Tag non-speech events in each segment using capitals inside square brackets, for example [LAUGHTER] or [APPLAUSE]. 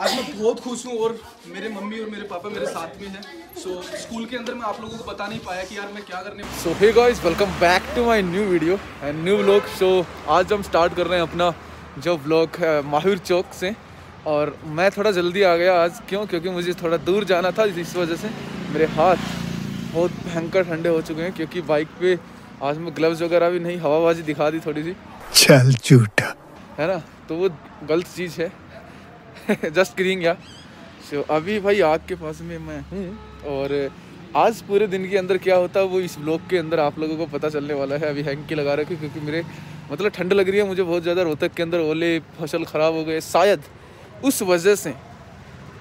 आज मैं बहुत खुश हूँ और मेरे मम्मी और मेरे पापा मेरे साथ में हैं। सो so, स्कूल के अंदर मैं आप लोगों को बता नहीं पाया कि यार मैं क्या करने सो हे। Guys welcome back to my new video and new vlog so आज हम स्टार्ट कर रहे हैं अपना जो व्लॉग है माहिर चौक से। और मैं थोड़ा जल्दी आ गया आज। क्यों? क्योंकि मुझे थोड़ा दूर जाना था इस वजह से मेरे हाथ बहुत भयंकर ठंडे हो चुके हैं क्योंकि बाइक पे आज मैं ग्लव्स वगैरह भी नहीं हवाबाजी दिखा दी थोड़ी सी। चल झूठा। है ना? तो वो गलत चीज़ है। जस्ट किडिंग या सो so, अभी भाई आग के पास में मैं हूँ और आज पूरे दिन के अंदर क्या होता है वो इस ब्लॉग के अंदर आप लोगों को पता चलने वाला है। अभी हैंकी लगा रखे क्योंकि मेरे मतलब ठंड लग रही है मुझे बहुत ज़्यादा रोहतक के अंदर ओले फ़सल ख़राब हो गए। शायद उस वजह से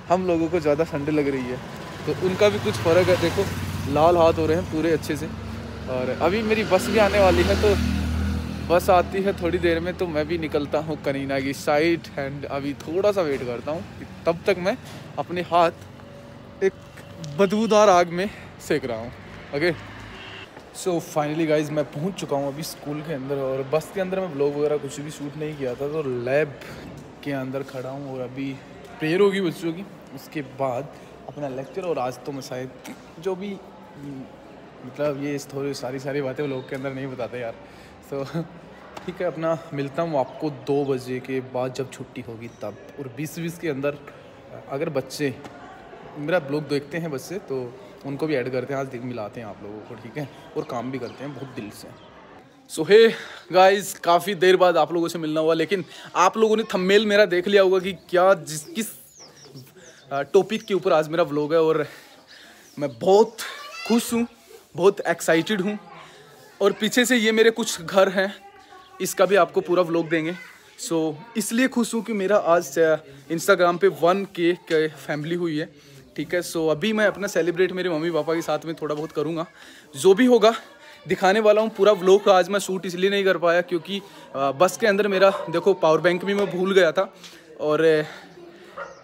हम लोगों को ज़्यादा ठंड लग रही है। तो उनका भी कुछ फ़र्क है। देखो लाल हाथ हो रहे हैं पूरे अच्छे से। और अभी मेरी बस भी आने वाली है तो बस आती है थोड़ी देर में तो मैं भी निकलता हूँ करीना की साइड एंड अभी थोड़ा सा वेट करता हूँ तब तक मैं अपने हाथ एक बदबूदार आग में सेक रहा हूँ। ओके सो फाइनली गाइज़ मैं पहुँच चुका हूँ अभी स्कूल के अंदर और बस के अंदर मैं ब्लॉग वगैरह कुछ भी शूट नहीं किया था तो लैब के अंदर खड़ा हूँ और अभी प्रेयर होगी बच्चों की। उसके बाद अपना लेक्चर और आज तो मैं शायद जो भी मतलब ये थोड़ी सारी सारी बातें लोग के अंदर नहीं बताते यार। तो ठीक है, अपना मिलता हूँ आपको दो बजे के बाद जब छुट्टी होगी तब। और बीस बीस के अंदर, अगर बच्चे, मेरा ब्लॉग देखते हैं बच्चे तो उनको भी ऐड करते हैं, आज मिलाते हैं आप लोगों को, ठीक है? और काम भी करते हैं बहुत दिल से। सो हे गाइस काफ़ी देर बाद आप लोगों से मिलना हुआ, लेकिन आप लोगों ने थंबनेल मेरा देख लिया होगा कि क्या जिस, किस टॉपिक के ऊपर आज मेरा व्लॉग है, और मैं बहुत खुश हूँ, बहुत एक्साइटेड हूँ। और पीछे से ये मेरे कुछ घर हैं। इसका भी आपको पूरा व्लॉग देंगे। सो so, इसलिए खुश हूँ कि मेरा आज इंस्टाग्राम पे वन के फैमिली हुई है। ठीक है? सो so, अभी मैं अपना सेलिब्रेट मेरे मम्मी पापा के साथ में थोड़ा बहुत करूँगा। जो भी होगा दिखाने वाला हूँ पूरा व्लॉग का। आज मैं शूट इसलिए नहीं कर पाया क्योंकि बस के अंदर मेरा देखो पावर बैंक भी मैं भूल गया था। और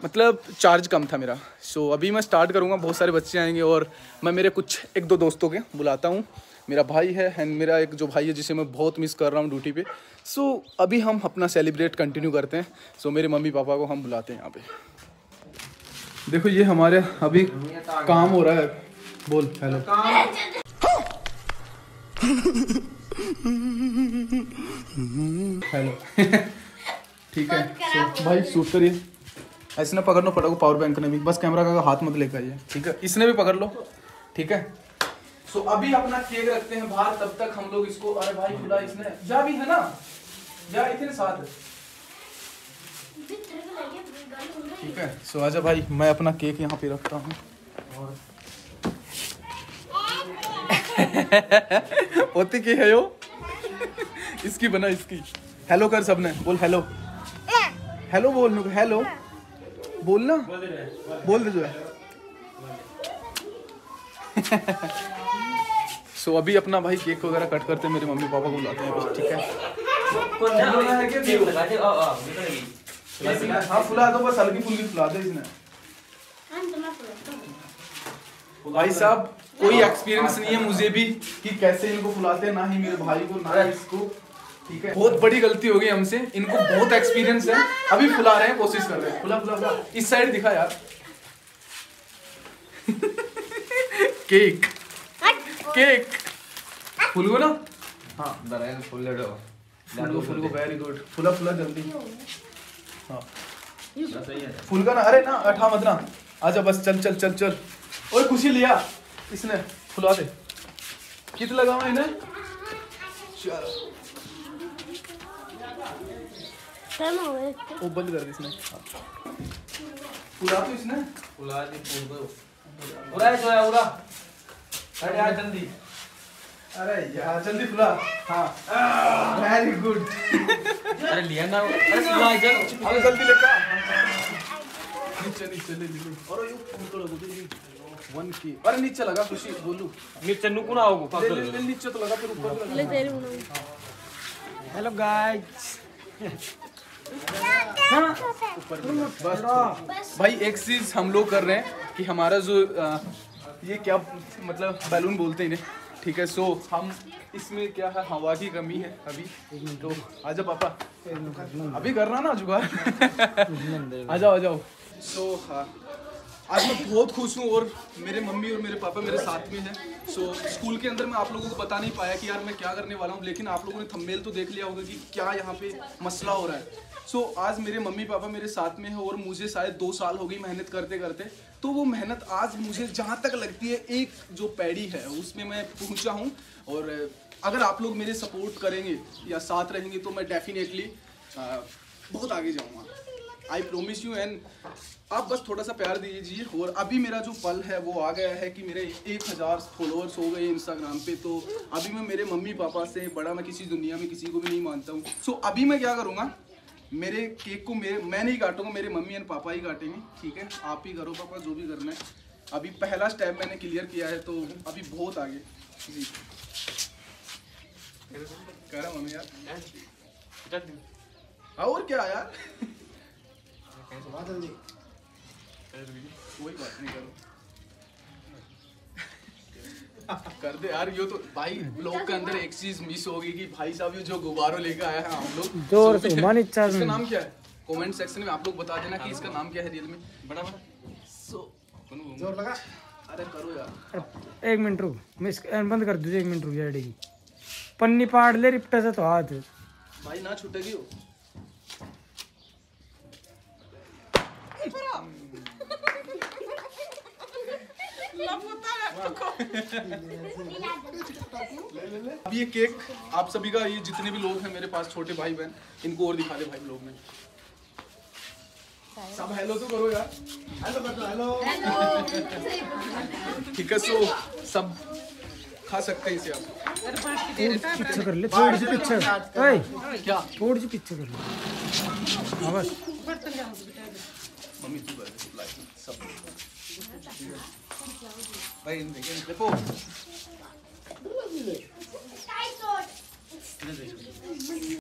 मतलब चार्ज कम था मेरा। सो so, अभी मैं स्टार्ट करूँगा बहुत सारे बच्चे आएँगे और मैं मेरे कुछ एक दो दोस्तों के बुलाता हूँ। मेरा भाई है एंड मेरा एक जो भाई है जिसे मैं बहुत मिस कर रहा हूँ ड्यूटी पे। सो so, अभी हम अपना सेलिब्रेट कंटिन्यू करते हैं। सो so, मेरे मम्मी पापा को हम बुलाते हैं यहाँ पे। देखो ये हमारे अभी काम हो रहा है। बोल हेलो हेलो [LAUGHS] ठीक है। so, भाई शूट करिए। ऐसे ना पकड़ना पड़ेगा पावर बैंक ने भी। बस कैमरा का हाथ मत लेकर आइए। ठीक है? इसने भी पकड़ लो। ठीक है? सो so, अभी अपना केक रखते हैं बाहर तब तक हम लोग इसको अरे भाई खुला इसने जा भी है ना? जा इतने साथ। ठीक है? सो so, आजा भाई मैं अपना केक यहाँ पे रखता हूँ। और [LAUGHS] होती की है यो? इसकी बना इसकी। हेलो कर सबने। बोल हेलो हेलो बोल हेलो बोलना? बोल दे जो है। सो so, अभी अपना भाई केक वगैरह कट करते मेरे मम्मी पापा को बुलाते हैं ठीक है? हाँ फुला दो बस हल्की फुल्की फुला दे इसने। भाई साहब कोई एक्सपीरियंस नहीं है मुझे भी कि कैसे इनको फुलाते हैं ना ही मेरे भाई को ना इसको। ठीक है? बहुत बड़ी गलती हो गई हमसे। इनको बहुत एक्सपीरियंस है। अभी फुला रहे हैं कोशिश कर रहे हैं। फुला फुला फुला। इस साइड दिखा यार। केक केक फुल गो ना? हाँ फुल दो full go full go very good फुला फुला जल्दी। हाँ। सही है। फुल का ना अरे ना अठा मत ना। आजा बस चल चल चल चल। ओए खुशी लिया। इसने फुला दे। कित लगा हुआ इन्हें? [LAUGHS] चलो। वो बंद कर दी इसने। फुला तो इसने। फुला दी दो। उड़ा है जो है उड़ा। अरे यार जल्दी। अरे यार जल्दी फुला हाँ। वेरी गुड अरे लिया ना। अरे फुला इधर। अरे जल्दी लेकर नीचे नीचे ले लीजिए और ये तो लगो दे वन की अरे नीचे लगा खुशी बोलू। नीचे नुकु ना होगो ले ले ले नीचे तो लगा फिर ऊपर लगा। Hello guys. भाई, एक चीज़ हम लोग कर रहे हैं कि हमारा जो ये क्या मतलब बैलून बोलते हैं ठीक है सो हम इसमें क्या है, हवा की कमी है अभी। तो जाओ पापा। अभी कर रहा ना जुगाड़। [LAUGHS] आ जाओ आ जाओ सो आज मैं बहुत खुश हूँ और मेरे मम्मी और मेरे पापा मेरे साथ में हैं। सो स्कूल के अंदर मैं आप लोगों को बता नहीं पाया कि यार मैं क्या करने वाला हूँ लेकिन आप लोगों ने थंबनेल तो देख लिया होगा कि क्या यहाँ पे मसला हो रहा है। सो so, आज मेरे मम्मी पापा मेरे साथ में है और मुझे शायद दो साल हो गई मेहनत करते करते। तो वो मेहनत आज मुझे जहाँ तक लगती है एक जो पैड़ी है उसमें मैं पहुँचा हूँ। और अगर आप लोग मेरे सपोर्ट करेंगे या साथ रहेंगे तो मैं डेफिनेटली बहुत आगे जाऊँगा। आई प्रोमिस यू एंड आप बस थोड़ा सा प्यार दीजिए और अभी मेरा जो पल है वो आ गया है कि मेरे एक हज़ार फॉलोअर्स हो गए इंस्टाग्राम पे तो अभी मैं मेरे मम्मी पापा से बड़ा मैं किसी दुनिया में किसी को भी नहीं मानता हूँ। सो so, अभी मैं क्या करूँगा? मेरे केक को मेरे मैं नहीं काटूँगा मेरे मम्मी एंड पापा ही काटेंगे ठीक है? आप ही करो पापा जो भी करना है। अभी पहला स्टेप मैंने क्लियर किया है तो अभी बहुत आगे। जी। कह रहा हूँ मम्मी यार। हाँ, और क्या यार? कोई बात नहीं करो कर दे यार ये तो भाई ब्लॉग के अंदर एक चीज़ मिस होगी कि भाई साहब ये जो गुब्बारों लेकर आया है हम लोग। ज़ोर से [LAUGHS] घुमानी इसका चाहिए। नाम क्या है? कमेंट सेक्शन में आप लोग बता देना कि इसका नाम क्या है रियल में। बड़ा बड़ा सो ज़ोर लगा। अरे करो यार। एक मिनट रुक। मैं इसका बंद कर दूँ एक मिनट रुक जाए पन्नी पाड़ ले रिप्टा से तो हाथ। भाई ना छूटेगी हो अब ये केक आप सभी का ये जितने भी लोग हैं मेरे पास छोटे भाई बहन इनको और दिखा दे भाई लोग में। सब हेलो तो करो यार। ठीक है सो सब खा सकते हैं इसे आप। पीछे कर ले थोड़ी सी पीछे। ओए। क्या? थोड़ी सी पीछे कर ले। हाँ बस मम्मी तू कर दे सब भाई देखिए देखो देखो।